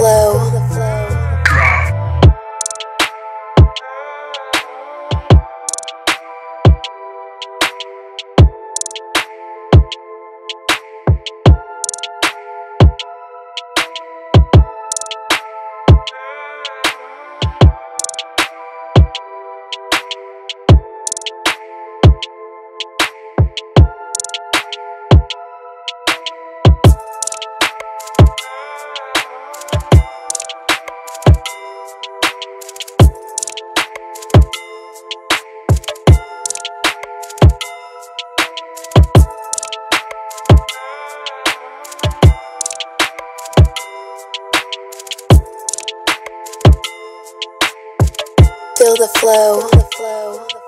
flow. the flow.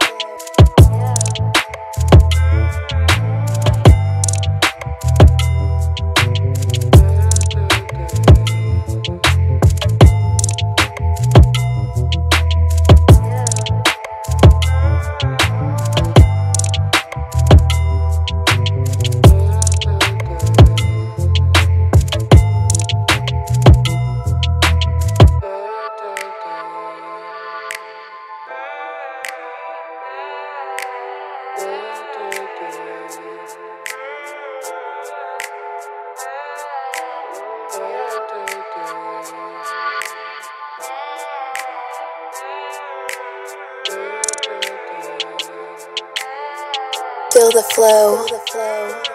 Feel the flow. Feel the flow.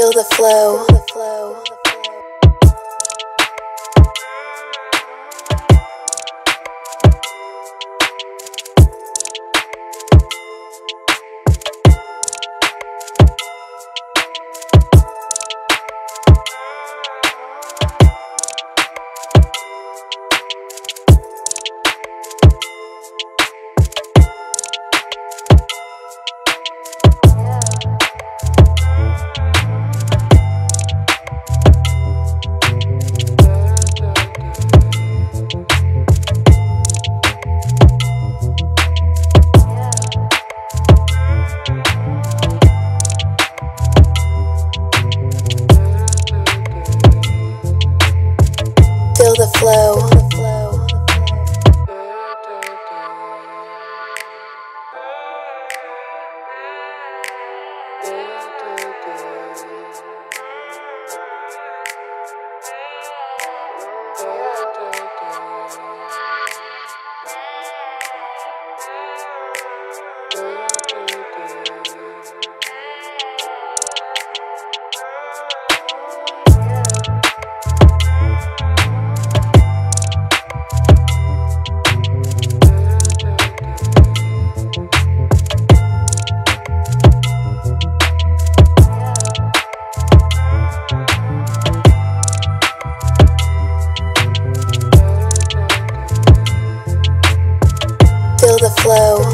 Feel the flow. Feel the flow.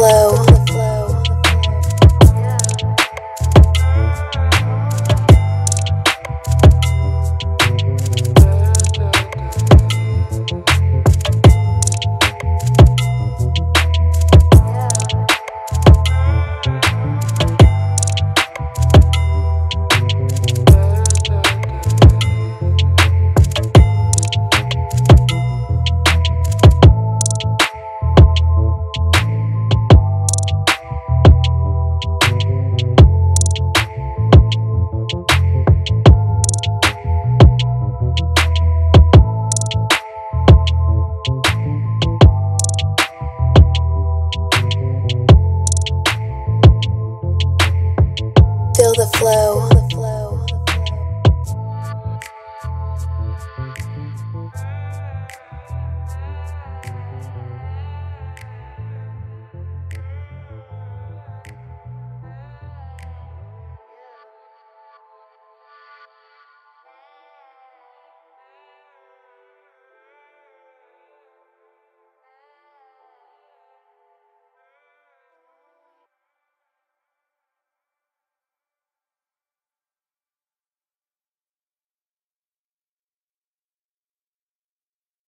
Flow. the flow.